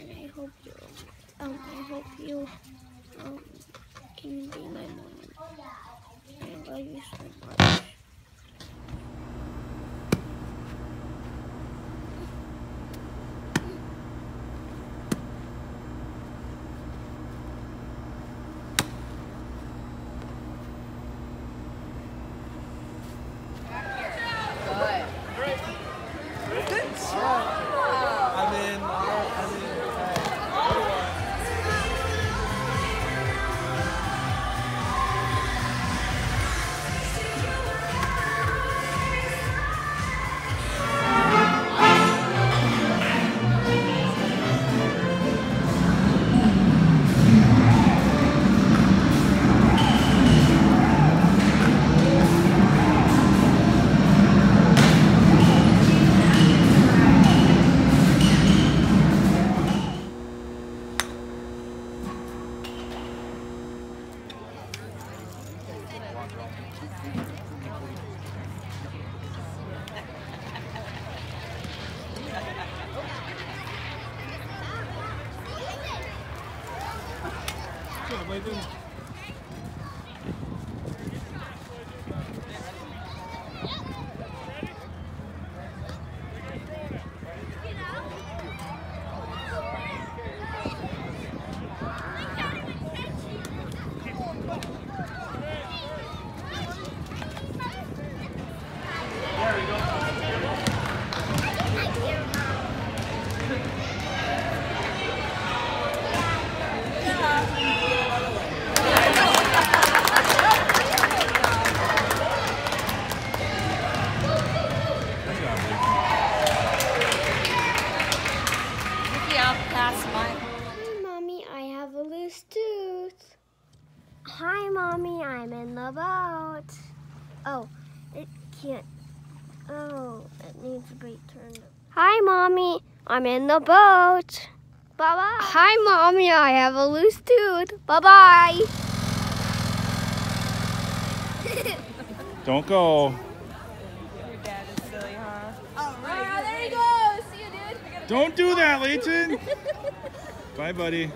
and I hope you, um, I hope you, um, can be my mom. I love you so much. Hi, Mommy, I'm in the boat. Oh, it can't. Oh, it needs to be turned. Hi, Mommy, I'm in the boat. Bye bye. Hi, Mommy, I have a loose tooth. Bye bye. Don't go. Your dad is silly, huh? All right, All right there you go. See you, dude. Don't do that, Leyton. Bye, buddy.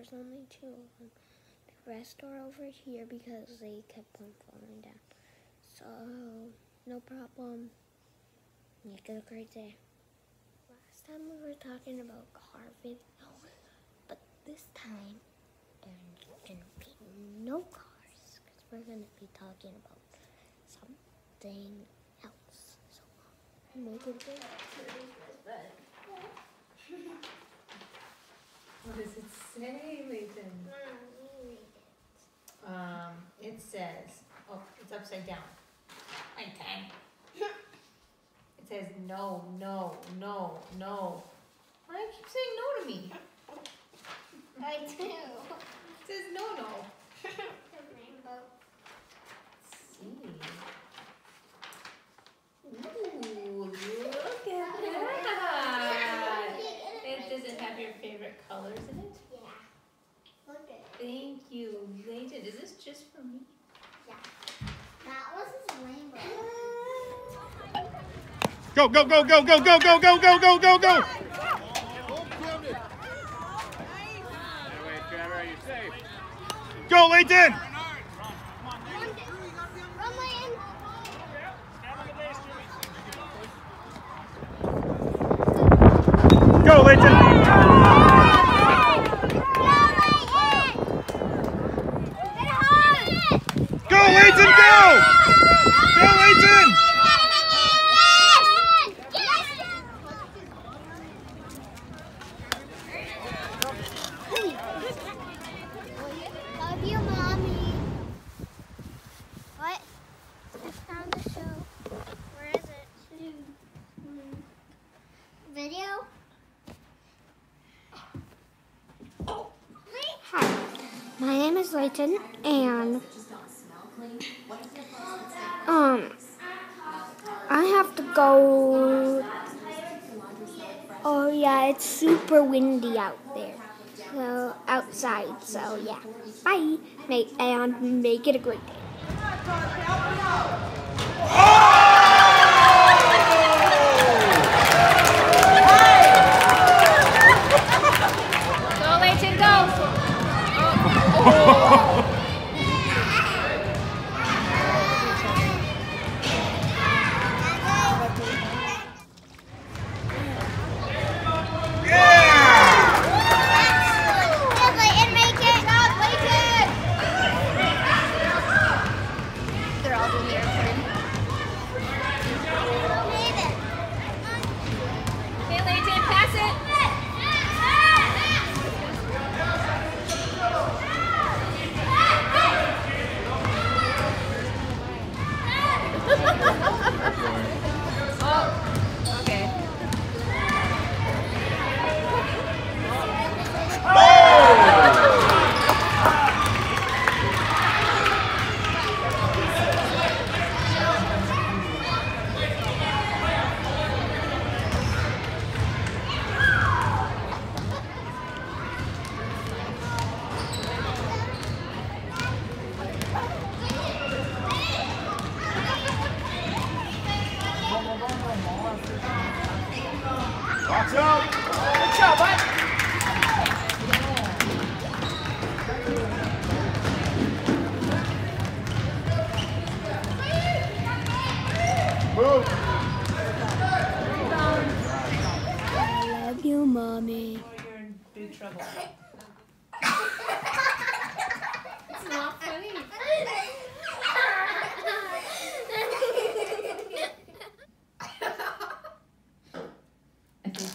There's only two of them. The rest are over here because they kept on falling down. So, no problem. You get a great day. Last time we were talking about car video, but this time there's gonna be no cars because we're gonna be talking about something else. So make it good. What does it say, Leyton? Um, it says, oh, it's upside down. Okay. It says no, no, no, no. Why do you keep saying no to me? I do. It says no, no. rainbow. Let's see. Ooh, look at that. It, does it have your favorite colors in it? Yeah. Look at Thank you, Leyton. Is this just for me? Yeah. That was his rainbow. Go, go, go, go, go, go, go, go, go, go, go, go. Go, Leyton. Go, Leyton. My name is Leyton, and um, I have to go. Oh yeah, it's super windy out there. So outside. So yeah, bye. Make and make it a great day. Go, Leyton, go.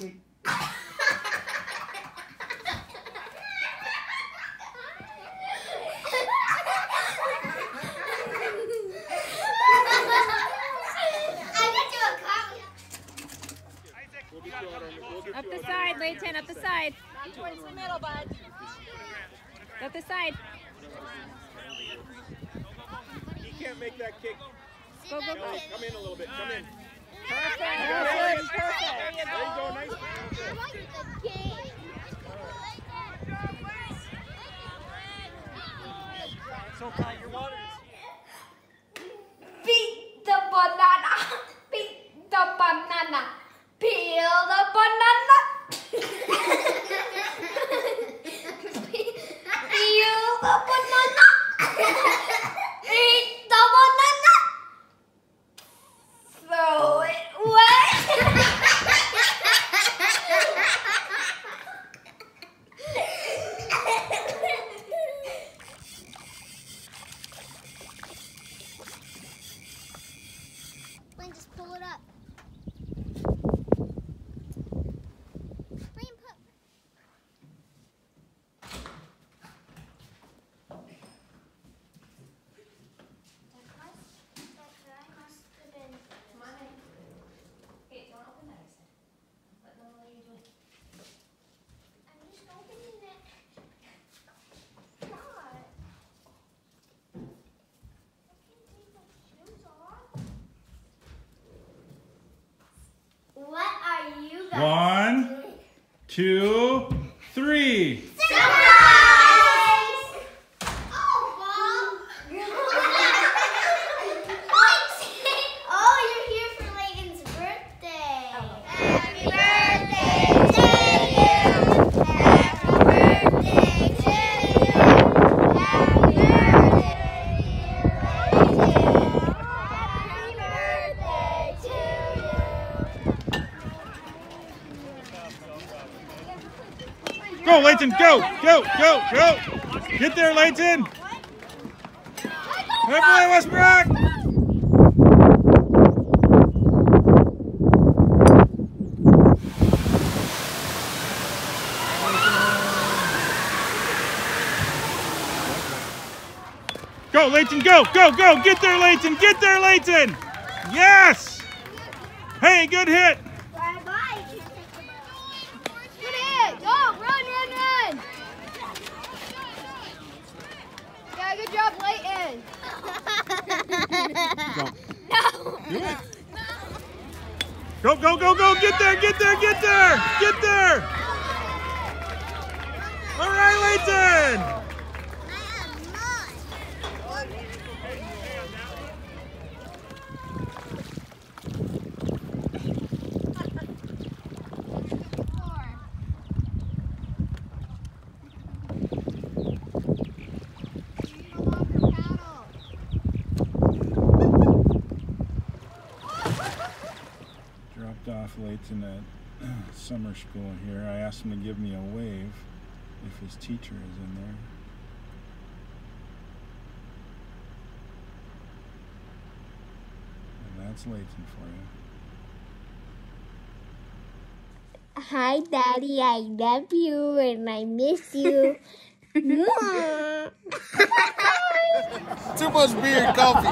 I. Up the side, Leyton, up the side. Not towards the middle, bud. Up the side. He can't make that kick. Go, go, go. Come in a little bit. Come in. Your water Beat the banana. Beat the banana. Peel the banana. Peel the banana. Eat the banana. Throw it away. Lane, just pull it up. Lane, put. I'm just opening it. God. I can't take my shoes off. What are you guys One, doing? Two, three. Surprise! Oh, Mom. oh, you're here for Leyton's birthday. Happy birthday to you. Happy birthday to you. Happy birthday, dear Leyton. Happy birthday to you. Go, Go, go, go, go. Get there, Leyton. Good Westbrock. Go, Leyton, go, go, go. Get there, Leyton. Get there, Leyton. Yes. Hey, good hit. Bye-bye. Good hit. Go, run, run, run. Go, go, go, go. get there, get there, get there, get there. All right, Leyton. Here. I asked him to give me a wave if his teacher is in there. And that's Leyton for you. Hi, Daddy. I love you and I miss you. Too much beer and coffee.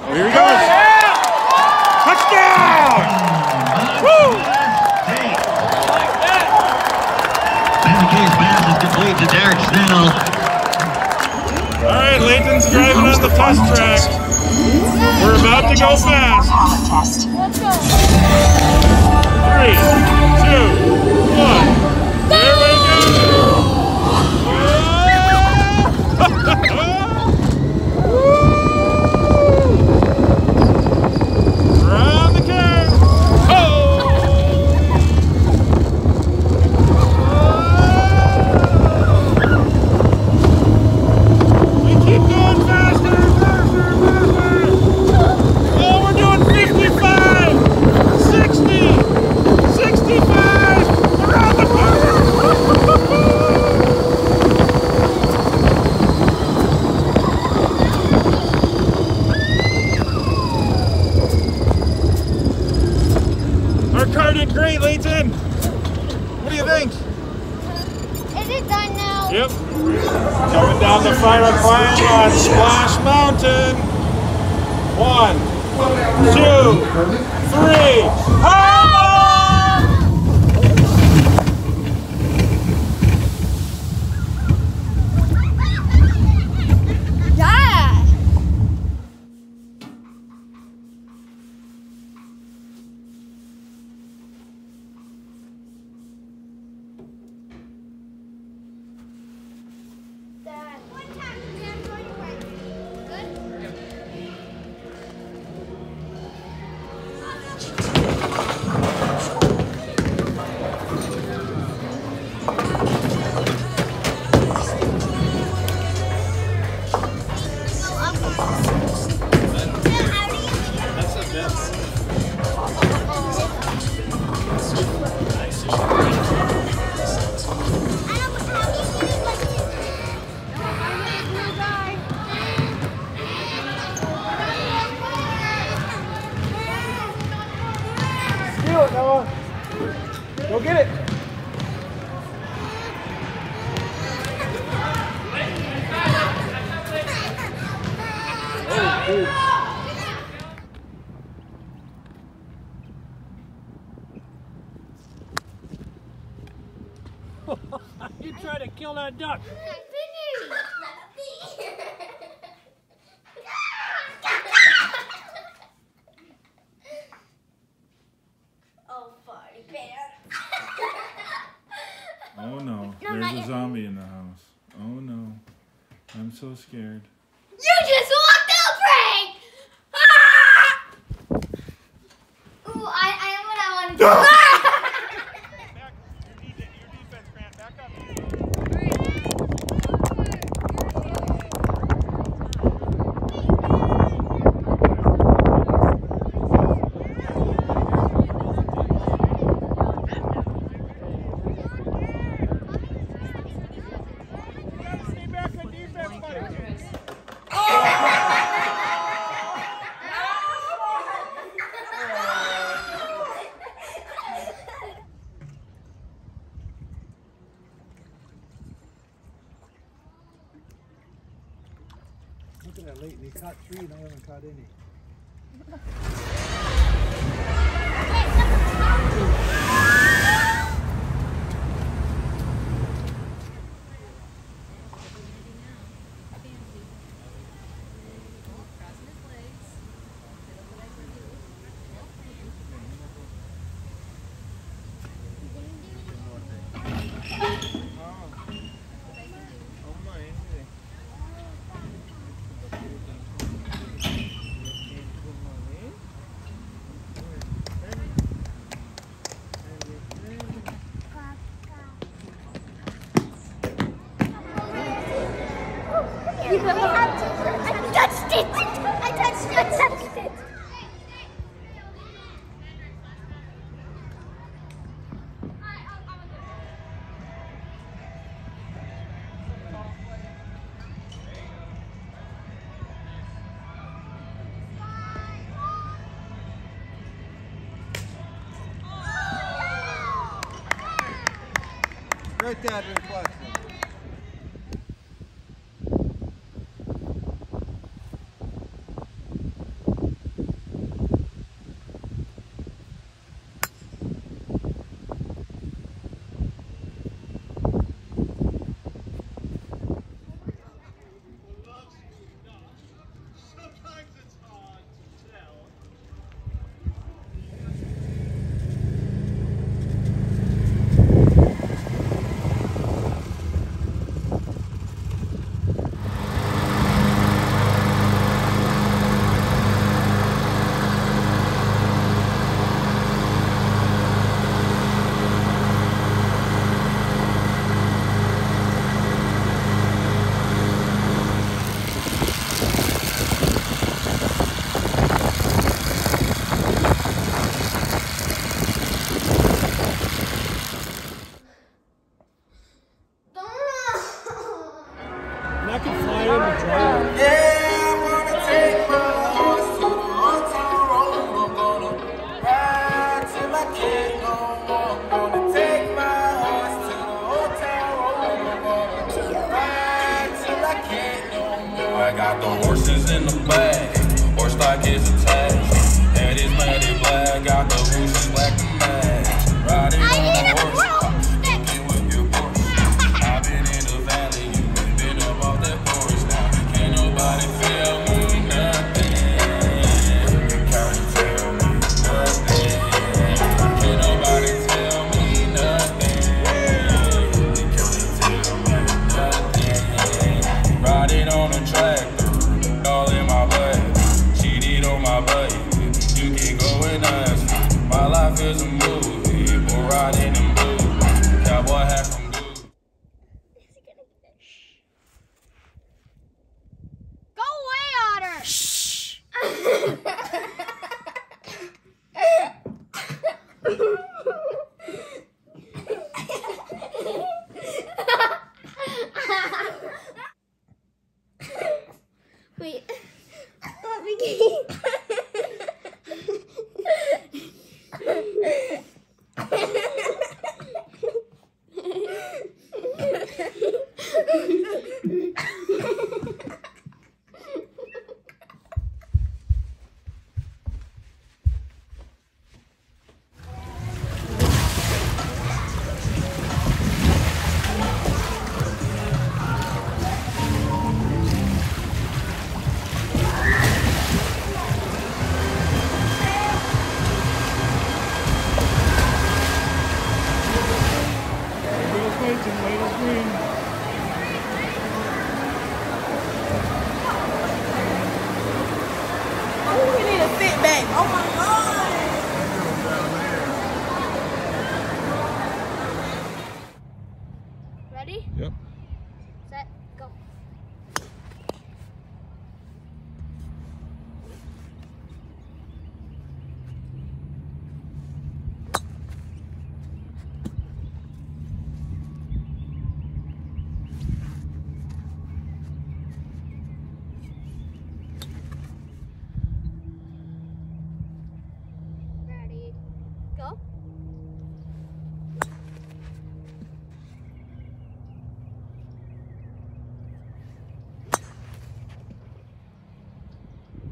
Oh, here he goes. Complete to Derek Snell. All right, Leyton's driving on the test track. We're about to go fast. Three, two, one. Here we go. Round the curve. Oh! We keep going faster, faster, faster. Oh, we're doing 55, 60, 65. Around the corner. Our car did great, Leyton. What do you think? Is it done now? Yep. Coming down the final climb on Splash Mountain. One, two, three. Home! You try to kill that duck. Oh, funny bear. Oh no, there's a zombie in the house. Oh no, I'm so scared. You just walked out, Frank! Ah! Ooh, I, I am what Right there, everybody. I can fly in and drive.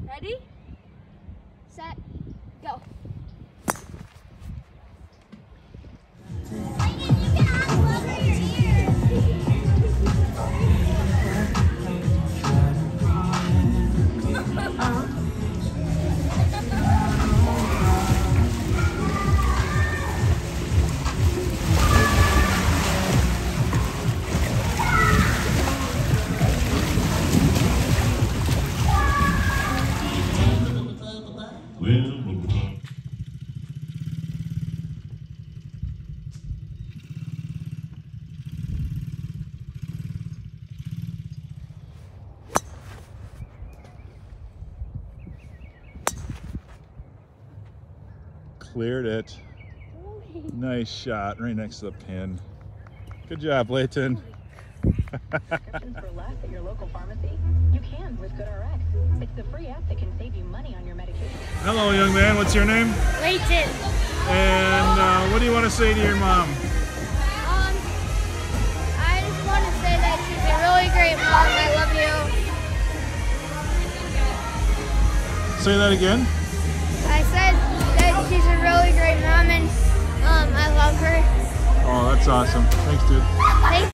Ready, set, go. Cleared it. Nice shot right next to the pin. Good job, Leyton. for less at your local pharmacy? You can with GoodRx. It's the free app that can save you money on your medication. Hello, young man. What's your name? Leyton. And uh, what do you want to say to your mom? Um, I just want to say that she's a really great mom. I love you. Say that again. Really great mom and um, I love her. Oh, that's awesome. Thanks, dude.